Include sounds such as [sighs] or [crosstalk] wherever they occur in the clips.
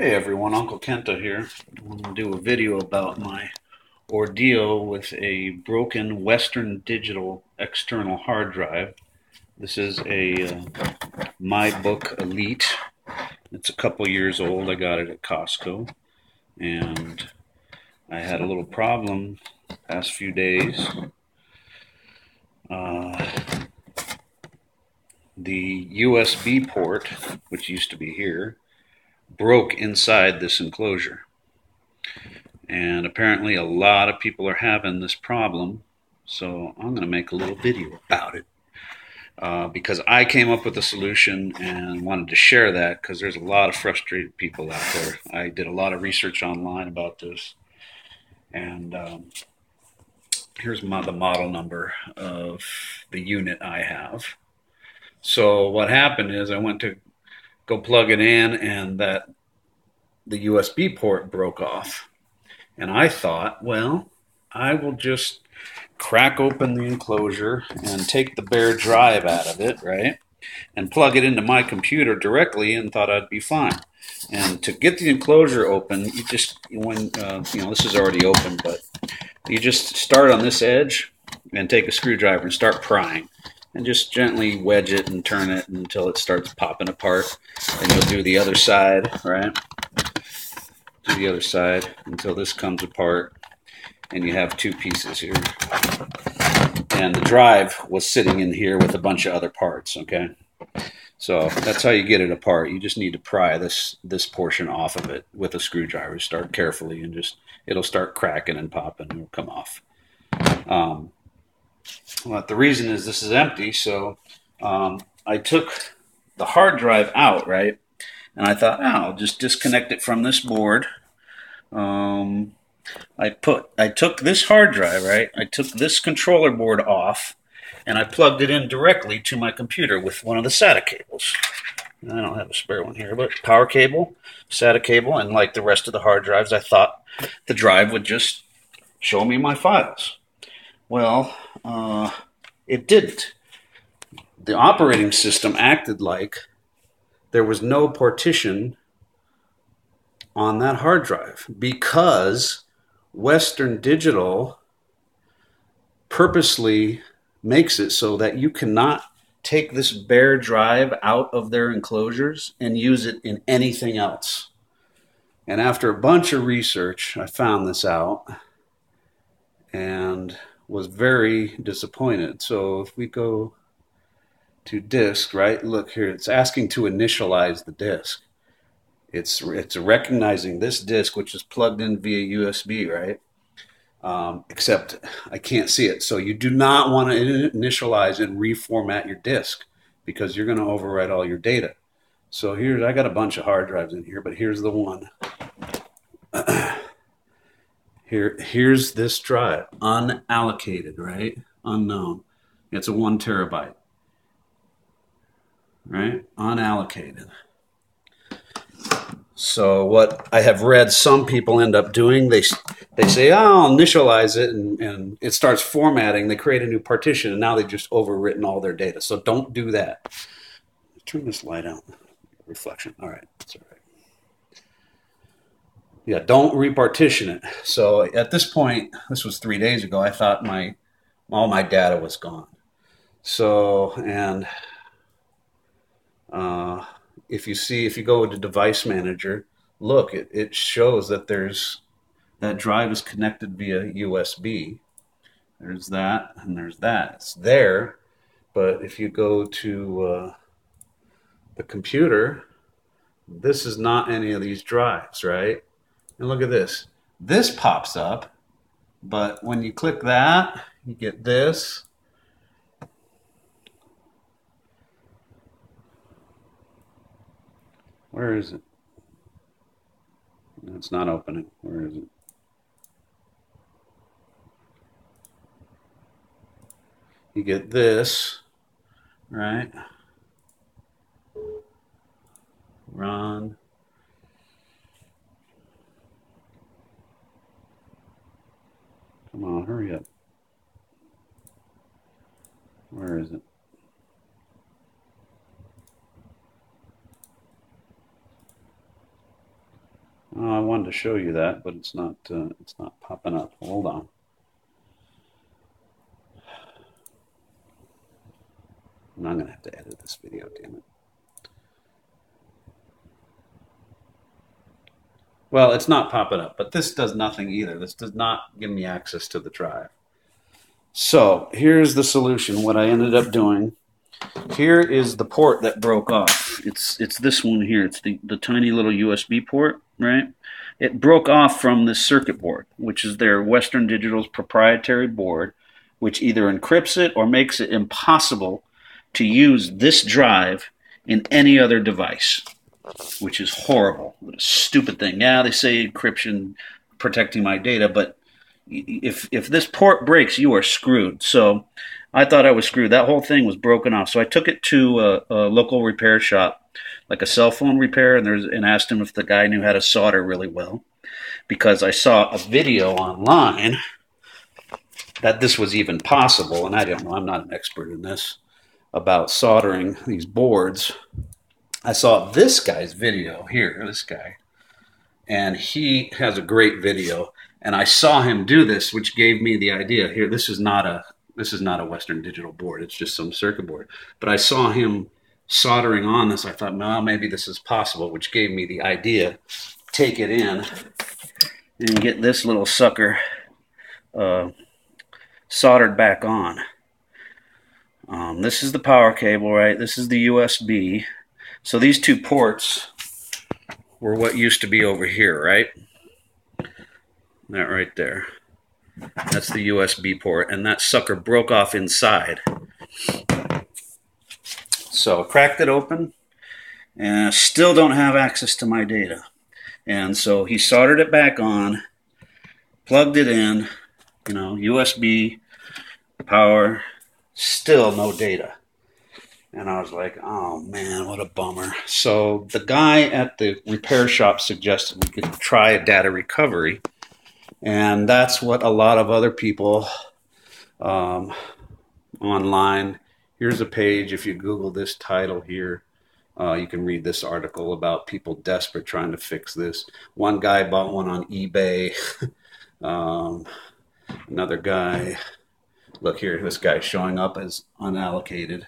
Hey everyone, Uncle Kenta here. I'm going to do a video about my ordeal with a broken Western Digital external hard drive. This is a uh, MyBook Elite. It's a couple years old. I got it at Costco. And I had a little problem the past few days. Uh, the USB port, which used to be here, broke inside this enclosure. And apparently, a lot of people are having this problem. So, I'm going to make a little video about it. Uh, because I came up with a solution and wanted to share that because there's a lot of frustrated people out there. I did a lot of research online about this. And um, here's my, the model number of the unit I have. So, what happened is I went to go plug it in and that the USB port broke off. And I thought, well, I will just crack open the enclosure and take the bare drive out of it, right? And plug it into my computer directly and thought I'd be fine. And to get the enclosure open, you just, when, uh, you know, this is already open, but you just start on this edge and take a screwdriver and start prying and just gently wedge it and turn it until it starts popping apart. And you'll do the other side, right? Do the other side until this comes apart and you have two pieces here. And the drive was sitting in here with a bunch of other parts, okay? So that's how you get it apart. You just need to pry this this portion off of it with a screwdriver. Start carefully and just it'll start cracking and popping. And it'll come off. Um, well, the reason is this is empty, so um, I took the hard drive out, right? And I thought, oh, I'll just disconnect it from this board. Um, I put, I took this hard drive, right? I took this controller board off, and I plugged it in directly to my computer with one of the SATA cables. I don't have a spare one here, but power cable, SATA cable, and like the rest of the hard drives, I thought the drive would just show me my files. Well, uh, it didn't. The operating system acted like there was no partition on that hard drive because Western Digital purposely makes it so that you cannot take this bare drive out of their enclosures and use it in anything else. And after a bunch of research, I found this out. And was very disappointed. So if we go to disk, right? Look here, it's asking to initialize the disk. It's it's recognizing this disk, which is plugged in via USB, right? Um, except I can't see it. So you do not want to initialize and reformat your disk because you're going to overwrite all your data. So here's I got a bunch of hard drives in here, but here's the one. Here, here's this drive, unallocated, right? Unknown. It's a one terabyte, right? Unallocated. So what I have read some people end up doing, they they say, oh, I'll initialize it, and, and it starts formatting. They create a new partition, and now they've just overwritten all their data. So don't do that. Turn this light out. Reflection. All right, right yeah, don't repartition it. So at this point, this was three days ago. I thought my all my data was gone. So and uh, if you see if you go to device manager, look, it, it shows that there's that drive is connected via USB. There's that and there's that. It's there, but if you go to uh, the computer, this is not any of these drives, right? And look at this. This pops up, but when you click that, you get this. Where is it? It's not opening. Where is it? You get this, right? Run. Come on, hurry up. Where is it? Oh, I wanted to show you that, but it's not. Uh, it's not popping up. Hold on. I'm gonna have to edit this video. Damn it. Well, it's not popping up, but this does nothing either. This does not give me access to the drive. So here's the solution. What I ended up doing. Here is the port that broke off. It's it's this one here. It's the, the tiny little USB port, right? It broke off from this circuit board, which is their Western Digital's proprietary board, which either encrypts it or makes it impossible to use this drive in any other device which is horrible. Stupid thing. Yeah, they say encryption protecting my data, but if if this port breaks, you are screwed. So I thought I was screwed. That whole thing was broken off. So I took it to a, a local repair shop, like a cell phone repair, and there's and asked him if the guy knew how to solder really well, because I saw a video online that this was even possible, and I don't know. I'm not an expert in this about soldering these boards I saw this guy's video here, this guy, and he has a great video. And I saw him do this, which gave me the idea. Here, this is not a this is not a Western Digital board. It's just some circuit board. But I saw him soldering on this. I thought, well, maybe this is possible, which gave me the idea. Take it in and get this little sucker uh, soldered back on. Um, this is the power cable, right? This is the USB. So these two ports were what used to be over here, right? That right there. That's the USB port, and that sucker broke off inside. So cracked it open, and I still don't have access to my data. And so he soldered it back on, plugged it in, you know, USB, power, still no data. And I was like, oh man, what a bummer. So the guy at the repair shop suggested we could try a data recovery. And that's what a lot of other people um, online. Here's a page. If you Google this title here, uh, you can read this article about people desperate trying to fix this. One guy bought one on eBay. [laughs] um, another guy, look here, this guy showing up as unallocated.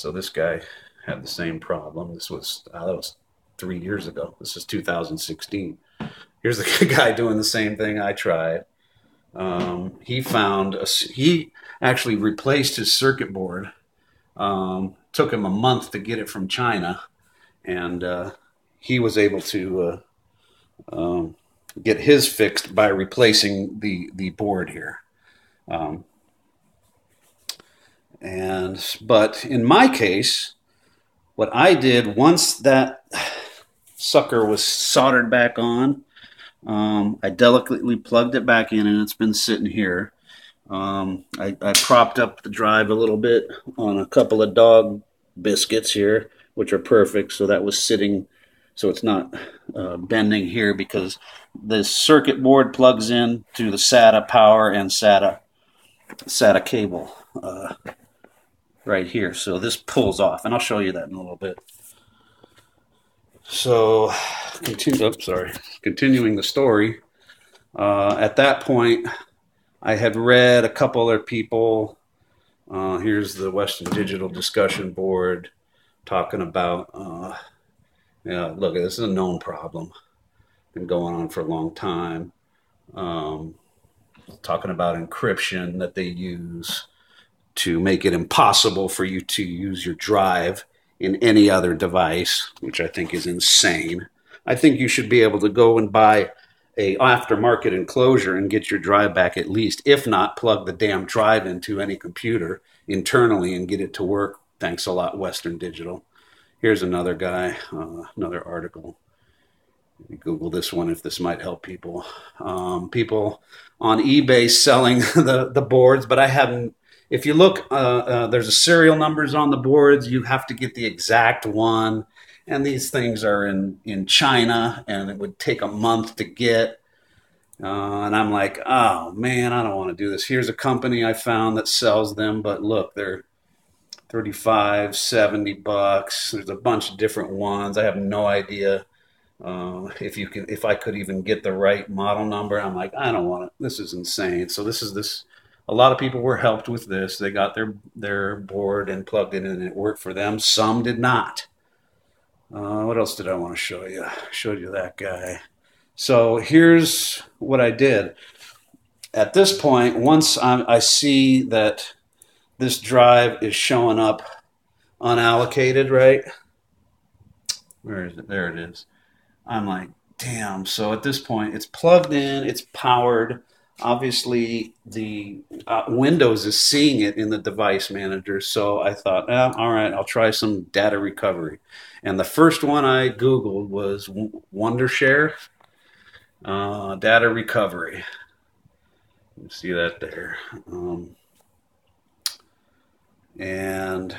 So this guy had the same problem. This was uh, that was three years ago. This is 2016. Here's the [laughs] guy doing the same thing I tried. Um, he found a, he actually replaced his circuit board. Um, took him a month to get it from China, and uh, he was able to uh, um, get his fixed by replacing the the board here. Um, and but in my case, what I did once that sucker was soldered back on, um, I delicately plugged it back in, and it's been sitting here. Um, I, I, propped up the drive a little bit on a couple of dog biscuits here, which are perfect. So that was sitting, so it's not uh, bending here because the circuit board plugs in to the SATA power and SATA SATA cable. Uh, right here. So this pulls off, and I'll show you that in a little bit. So, continue. Oops, sorry. Continuing the story. Uh, at that point, I had read a couple other people. Uh, here's the Western Digital Discussion Board talking about. Uh, yeah, look, this is a known problem. Been going on for a long time. Um, talking about encryption that they use to make it impossible for you to use your drive in any other device, which I think is insane. I think you should be able to go and buy a aftermarket enclosure and get your drive back at least. If not, plug the damn drive into any computer internally and get it to work. Thanks a lot, Western Digital. Here's another guy, uh, another article. Google this one if this might help people. Um, people on eBay selling [laughs] the, the boards, but I haven't if you look, uh, uh, there's a serial numbers on the boards. You have to get the exact one, and these things are in in China, and it would take a month to get. Uh, and I'm like, oh man, I don't want to do this. Here's a company I found that sells them, but look, they're 35, 70 bucks. There's a bunch of different ones. I have no idea Uh, if you can, if I could even get the right model number, I'm like, I don't want it. This is insane. So this is this. A lot of people were helped with this. They got their their board and plugged it in, and it worked for them. Some did not. Uh, what else did I want to show you? Showed you that guy. So here's what I did. At this point, once I'm, I see that this drive is showing up unallocated, right? Where is it? There it is. I'm like, damn. So at this point, it's plugged in, it's powered. Obviously, the uh, Windows is seeing it in the device manager. So I thought, eh, all right, I'll try some data recovery. And the first one I Googled was Wondershare uh, data recovery. You see that there. Um, and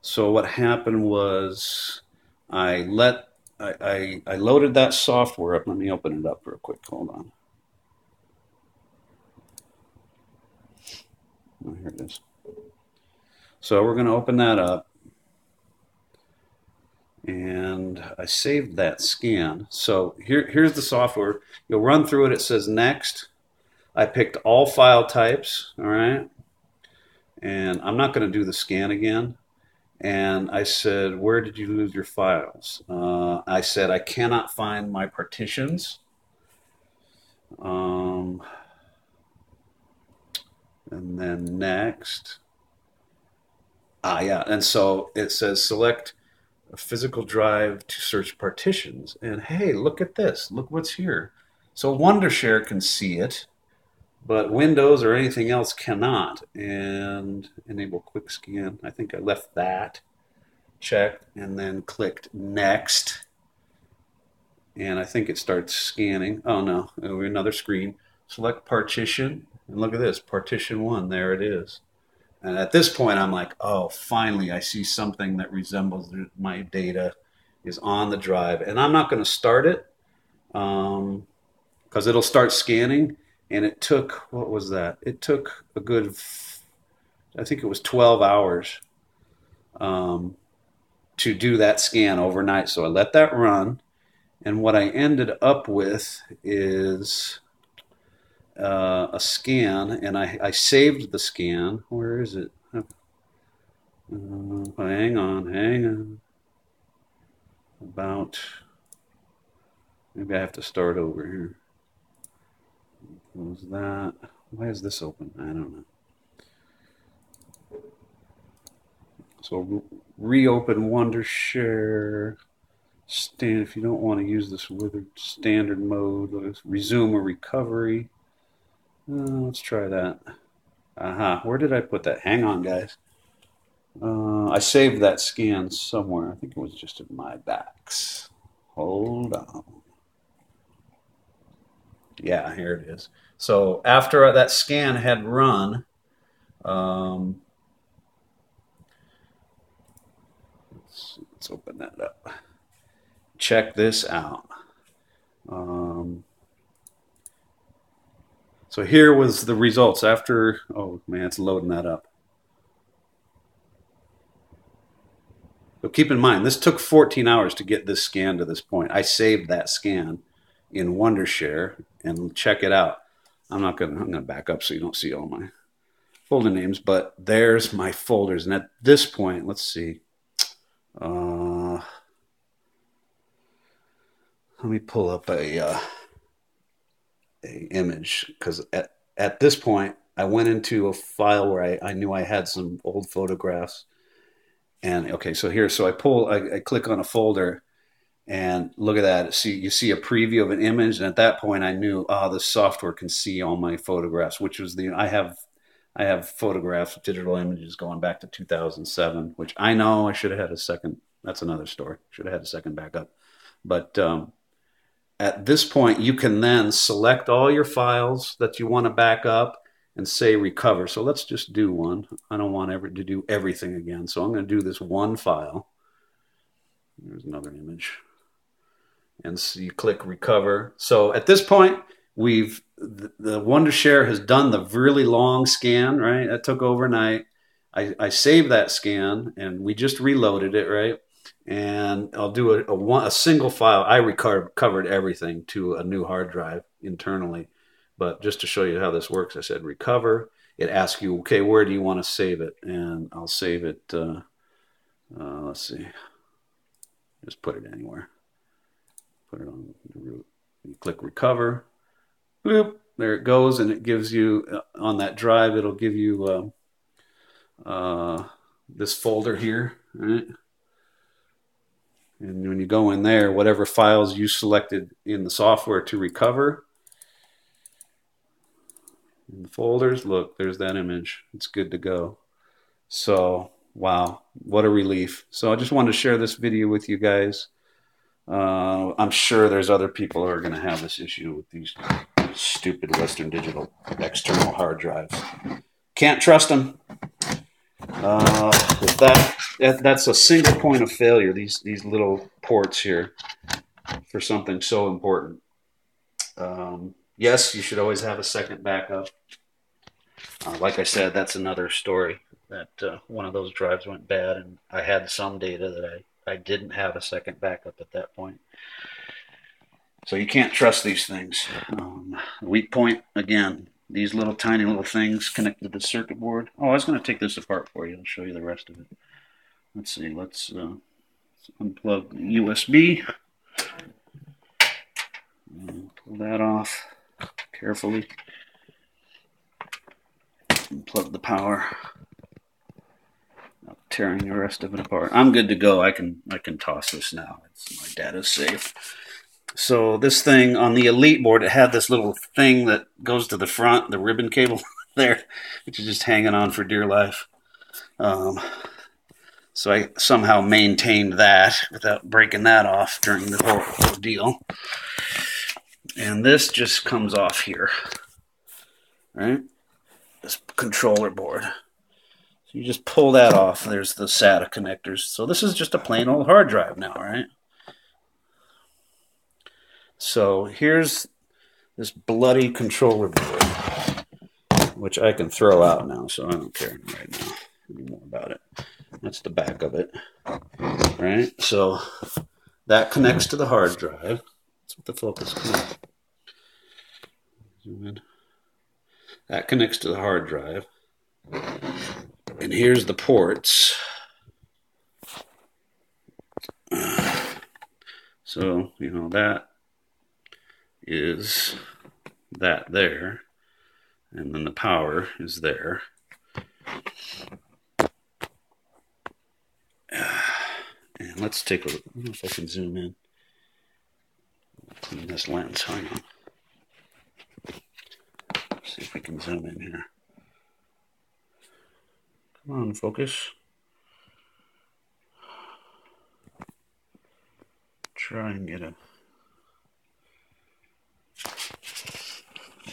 so what happened was I let I, I, I loaded that software up. Let me open it up real quick. Hold on. Oh, here it is. So we're going to open that up. And I saved that scan. So here, here's the software. You'll run through it. It says next. I picked all file types. All right. And I'm not going to do the scan again and I said, Where did you lose your files? Uh, I said, I cannot find my partitions. Um, and then next. Ah, yeah. And so it says select a physical drive to search partitions. And hey, look at this. Look what's here. So Wondershare can see it but Windows or anything else cannot. And enable quick scan. I think I left that checked and then clicked next. And I think it starts scanning. Oh no, another screen. Select partition and look at this, partition one, there it is. And at this point, I'm like, oh, finally, I see something that resembles my data is on the drive. And I'm not going to start it because um, it'll start scanning and it took what was that? It took a good, I think it was 12 hours um, to do that scan overnight. So I let that run, and what I ended up with is uh, a scan, and I, I saved the scan. Where is it? Uh, hang on, hang on. About maybe I have to start over here. Close that. Why is this open? I don't know. So reopen Wondershare. Stand if you don't want to use this wizard standard mode. Resume a recovery. Uh, let's try that. Uh-huh. where did I put that? Hang on, guys. Uh, I saved that scan somewhere. I think it was just in my backs. Hold on. Yeah, here it is. So after that scan had run, um, let's, let's open that up. Check this out. Um, so here was the results after, oh man, it's loading that up. So keep in mind, this took 14 hours to get this scan to this point. I saved that scan in Wondershare and check it out. I'm not gonna I'm gonna back up so you don't see all my folder names, but there's my folders. And at this point, let's see. Uh, let me pull up a uh, a image because at at this point I went into a file where I, I knew I had some old photographs. And okay, so here, so I pull, I, I click on a folder and look at that. See, you see a preview of an image, and at that point, I knew, oh, the software can see all my photographs, which was the I have, I have photographs, digital images going back to 2007, which I know I should have had a second. That's another story. Should have had a second backup, but um, at this point, you can then select all your files that you want to back up and say recover. So let's just do one. I don't want ever to do everything again, so I'm going to do this one file. There's another image and so you click recover. So at this point, we've the, the Wondershare has done the really long scan, right? That took overnight. I, I saved that scan and we just reloaded it, right? And I'll do a, a, one, a single file. I recovered everything to a new hard drive internally, but just to show you how this works, I said recover. It asks you, okay, where do you want to save it? And I'll save it. Uh, uh, let's see, just put it anywhere. Put it on the root. You click recover. Boop. There it goes, and it gives you uh, on that drive. It'll give you uh, uh, this folder here, right? And when you go in there, whatever files you selected in the software to recover, in the folders, look, there's that image. It's good to go. So, wow, what a relief. So I just wanted to share this video with you guys. Uh, I'm sure there's other people who are going to have this issue with these stupid Western Digital external hard drives. Can't trust them. Uh, that, that that's a single point of failure. These these little ports here for something so important. Um, yes, you should always have a second backup. Uh, like I said, that's another story. That uh, one of those drives went bad, and I had some data that I I didn't have a second backup at that point. So you can't trust these things. Um, weak point again these little tiny little things connected to the circuit board. Oh, I was going to take this apart for you. I'll show you the rest of it. Let's see. Let's, uh, let's unplug USB. Pull that off carefully. Unplug the power. Not tearing the rest of it apart. I'm good to go. I can I can toss this now. It's, my data's safe. So this thing on the Elite board, it had this little thing that goes to the front, the ribbon cable [laughs] there, which is just hanging on for dear life. Um, so I somehow maintained that without breaking that off during the whole deal. And this just comes off here, right? This controller board. So you just pull that off. There's the SATA connectors. So this is just a plain old hard drive now, right? So here's this bloody controller board, which I can throw out now, so I don't care right now anymore about it. That's the back of it, right? So that connects to the hard drive. That's what the focus is. Zoom in. That connects to the hard drive. And here's the ports. So, you know, that is that there, and then the power is there. [sighs] And let's take a look. I don't know if I can zoom in. Clean this lens. Hang on. see if we can zoom in here. Come on, focus. Try and get a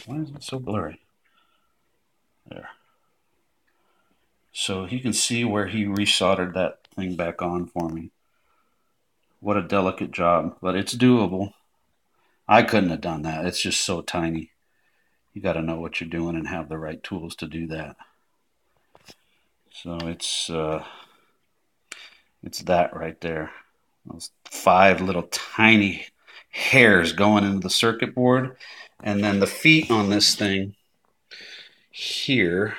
Why is it so blurry? There. So he can see where he resoldered that thing back on for me. What a delicate job, but it's doable. I couldn't have done that. It's just so tiny. You got to know what you're doing and have the right tools to do that. So it's uh, it's that right there. Those five little tiny hairs going into the circuit board and then the feet on this thing here.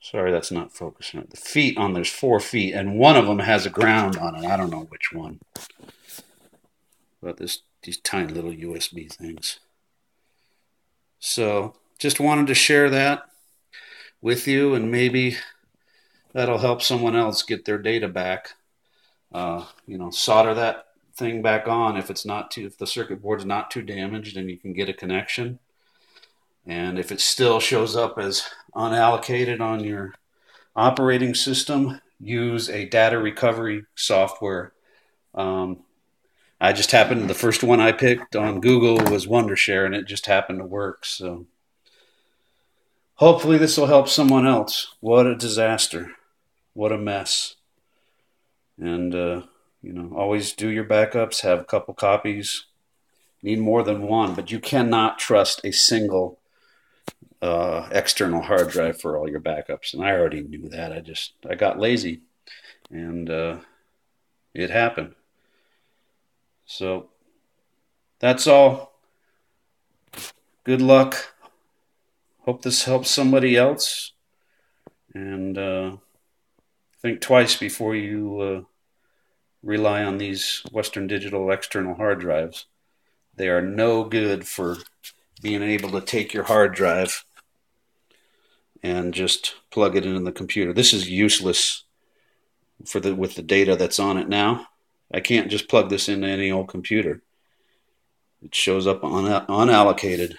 Sorry, that's not focusing. The feet on there's four feet, and one of them has a ground on it. I don't know which one. But this these tiny little USB things. So just wanted to share that with you, and maybe that'll help someone else get their data back. Uh, you know, solder that thing back on if it's not too if the circuit board's not too damaged and you can get a connection. And if it still shows up as unallocated on your operating system use a data recovery software. Um, i just happened the first one i picked on google was wondershare and it just happened to work. So hopefully this will help someone else. What a disaster. What a mess. And uh, you know, always do your backups, have a couple copies. Need more than one, but you cannot trust a single uh, external hard drive for all your backups. And I already knew that. I just I got lazy, and uh, It happened. So that's all. Good luck. Hope this helps somebody else. And uh, think twice before you uh, rely on these Western Digital external hard drives. They are no good for being able to take your hard drive and just plug it into the computer. This is useless for the with the data that's on it now. I can't just plug this into any old computer. It shows up un- unallocated.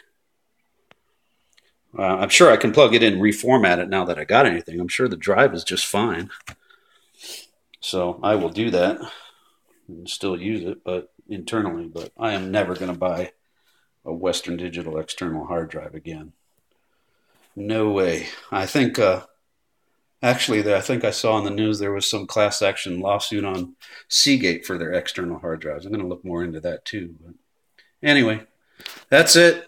Uh, I'm sure I can plug it in, reformat it now that I got anything. I'm sure the drive is just fine. So I will do that and still use it, but internally. But I am never going to buy a Western Digital external hard drive again. No way. I think uh, actually, I think I saw in the news there was some class action lawsuit on Seagate for their external hard drives. I'm going to look more into that too. But anyway, that's it.